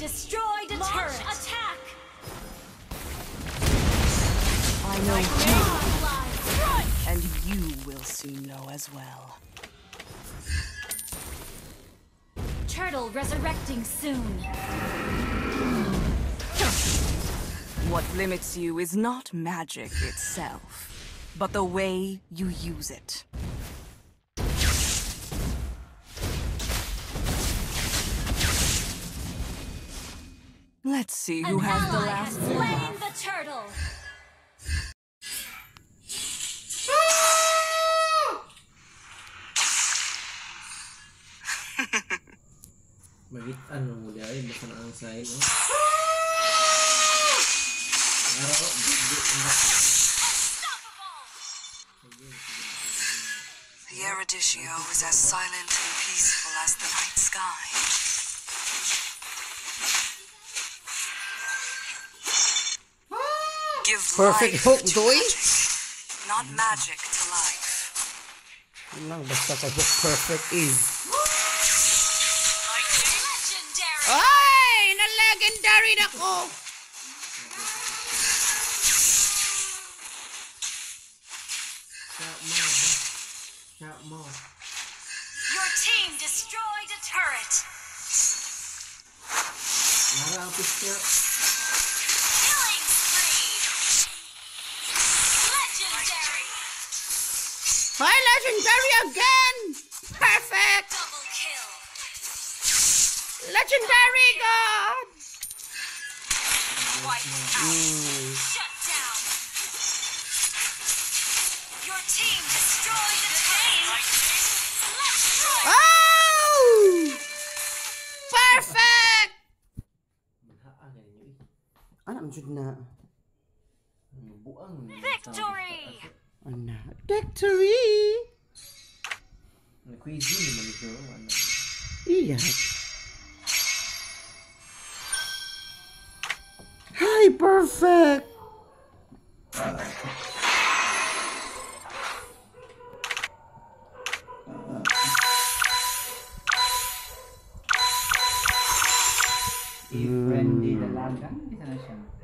destroyed a Launch turret. attack. I know you, and you will soon know as well. Turtle resurrecting soon. What limits you is not magic itself, but the way you use it. Let's see who An has the last has slain the turtle. Magitan mo di ay basta na ang sign no. Araw The Eruditio is as silent and peaceful as the night sky. Give Perfect hook, to Doy. not magic to life. Yun lang basta sa hook perfect is. Legendary. Ay! Na-legendary na ko! Oh. Shot mo. Shot mo. Your team destroyed a turret. Narapis Hi, legendary again! Perfect! Double kill. Legendary God! Wiped out. Shut down. Your team destroyed a turret. Let's try. Oh! Perfect! Anna. Victory! cuisine manifero. Hi, perfect. Uh. the friendly talaga, isa na.